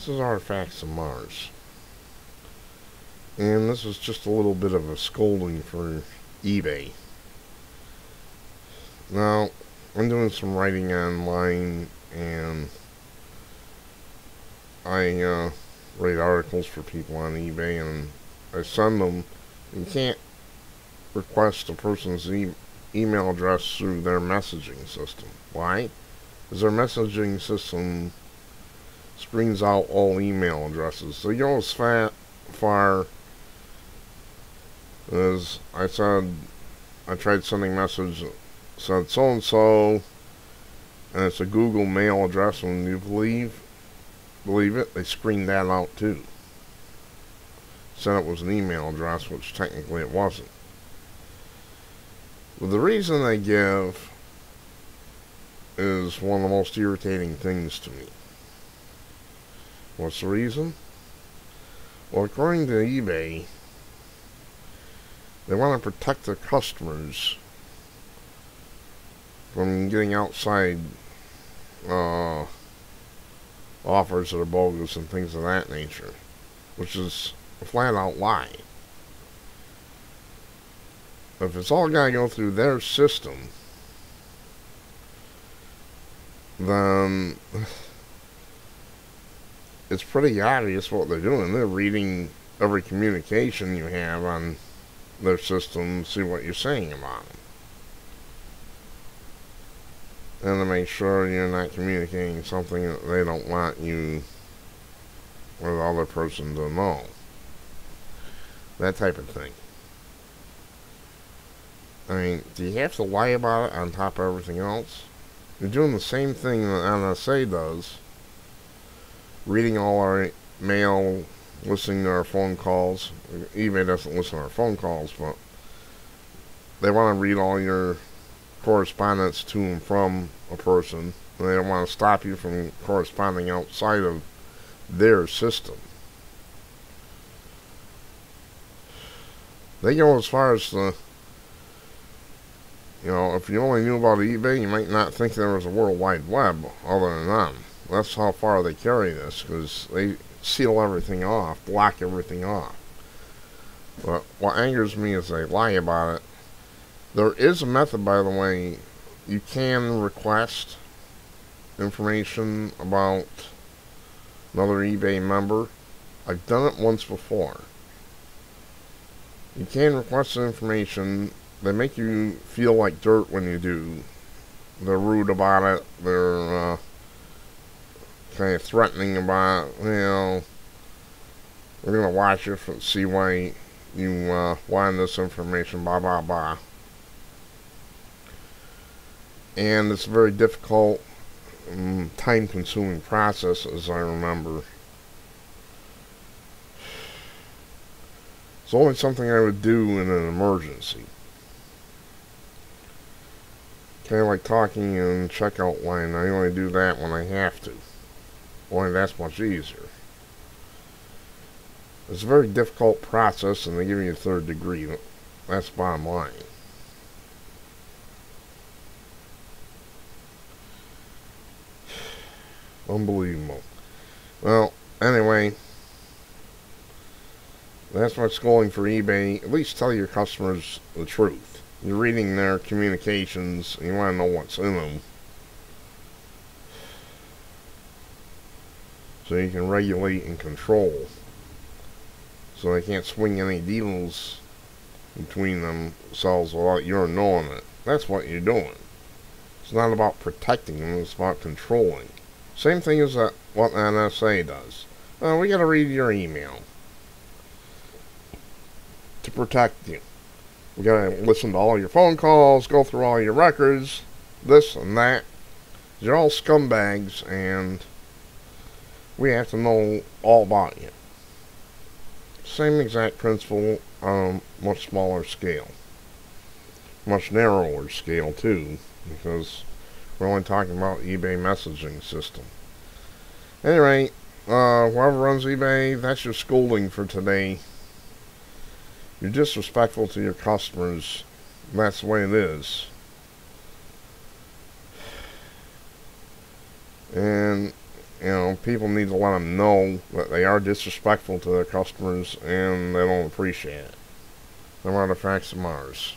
This is Artifacts of Mars. And this is just a little bit of a scolding for eBay. Now, I'm doing some writing online and I uh, write articles for people on eBay and I send them. You can't request a person's e email address through their messaging system. Why? Because their messaging system screens out all email addresses. So you go as I said, I tried sending message, said so and so, and it's a Google mail address. When you believe, believe it, they screened that out too. Said it was an email address, which technically it wasn't. But the reason they give is one of the most irritating things to me. What's the reason? Well, according to eBay, they want to protect their customers from getting outside uh, offers that are bogus and things of that nature, which is a flat out lie. If it's all got to go through their system, then it's pretty obvious what they're doing. They're reading every communication you have on their system, see what you're saying about them. And to make sure you're not communicating something that they don't want you or the other person to know. That type of thing. I mean, do you have to lie about it on top of everything else? You're doing the same thing that NSA does reading all our mail, listening to our phone calls. eBay doesn't listen to our phone calls, but they want to read all your correspondence to and from a person. And they don't want to stop you from corresponding outside of their system. They go as far as the, you know, if you only knew about eBay, you might not think there was a World Wide Web other than them. That's how far they carry this, because they seal everything off, block everything off. But what angers me is they lie about it. There is a method, by the way, you can request information about another eBay member. I've done it once before. You can request information. They make you feel like dirt when you do. They're rude about it. They're uh, threatening about, you know, we're going to watch you for, see why you uh, this information, blah, blah, blah. And it's a very difficult, um, time-consuming process, as I remember. It's only something I would do in an emergency. Kind of like talking in checkout line. I only do that when I have to. Only that's much easier. It's a very difficult process, and they give you a third degree. That's bottom line. Unbelievable. Well, anyway, that's what's going for eBay. At least tell your customers the truth. You're reading their communications, you want to know what's in them. So you can regulate and control so they can't swing any deals between themselves without your knowing it. That's what you're doing. It's not about protecting them, it's about controlling. Same thing as that, what NSA does. Uh, we gotta read your email to protect you. We gotta listen to all your phone calls, go through all your records, this and that. You're all scumbags and we have to know all about you. Same exact principle a much smaller scale. Much narrower scale too, because we're only talking about eBay messaging system. Anyway, uh, whoever runs eBay, that's your scolding for today. You're disrespectful to your customers. That's the way it is. You know, people need to let them know that they are disrespectful to their customers and they don't appreciate it. Them are the facts of Mars.